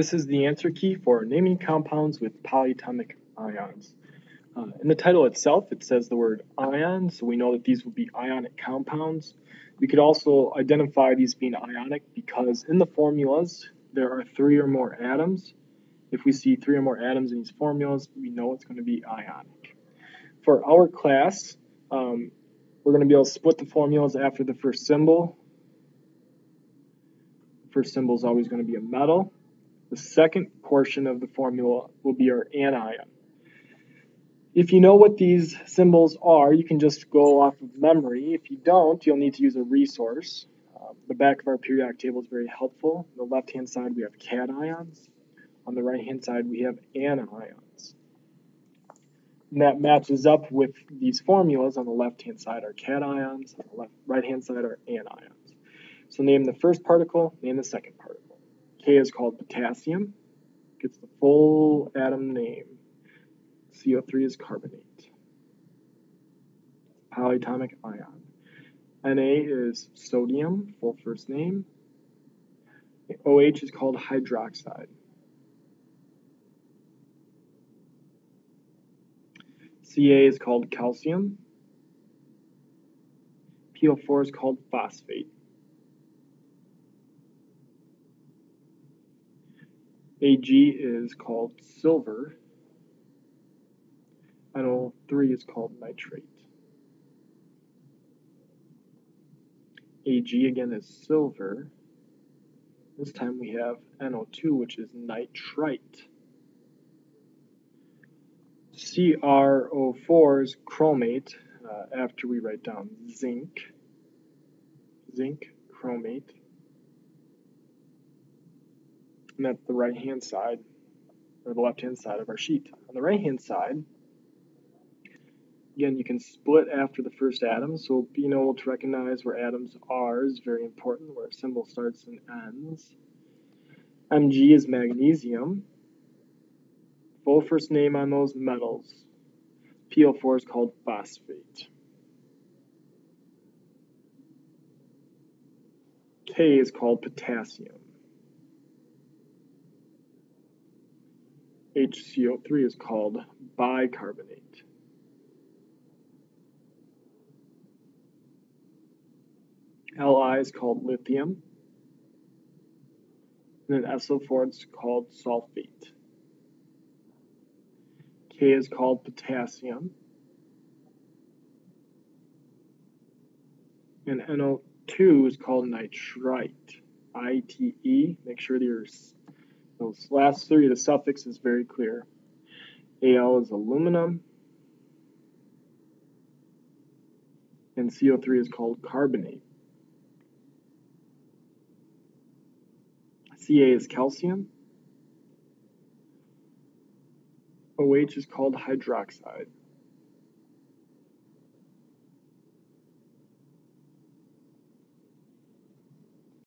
This is the answer key for naming compounds with polyatomic ions. Uh, in the title itself, it says the word ion, so we know that these will be ionic compounds. We could also identify these being ionic because in the formulas, there are three or more atoms. If we see three or more atoms in these formulas, we know it's going to be ionic. For our class, um, we're going to be able to split the formulas after the first symbol. The first symbol is always going to be a metal. The second portion of the formula will be our anion. If you know what these symbols are, you can just go off of memory. If you don't, you'll need to use a resource. Uh, the back of our periodic table is very helpful. On the left-hand side, we have cations. On the right-hand side, we have anions. And that matches up with these formulas. On the left-hand side are cations, on the right-hand side are anions. So name the first particle, name the second particle. K is called potassium, gets the full atom name. CO3 is carbonate. Polyatomic ion. Na is sodium, full first name. OH is called hydroxide. Ca is called calcium. PO4 is called phosphate. Ag is called silver. NO3 is called nitrate. Ag again is silver. This time we have NO2, which is nitrite. CrO4 is chromate uh, after we write down zinc. Zinc, chromate and that's the right hand side or the left hand side of our sheet. On the right hand side, again, you can split after the first atom, so being able to recognize where atoms are is very important, where a symbol starts and ends. Mg is magnesium. Full first name on those metals. PO4 is called phosphate. K is called potassium. HCO3 is called bicarbonate. Li is called lithium. And then SO4 is called sulfate. K is called potassium. And NO2 is called nitrite. I-T-E. Make sure there's those last three, the suffix is very clear. Al is aluminum. And CO3 is called carbonate. Ca is calcium. OH is called hydroxide.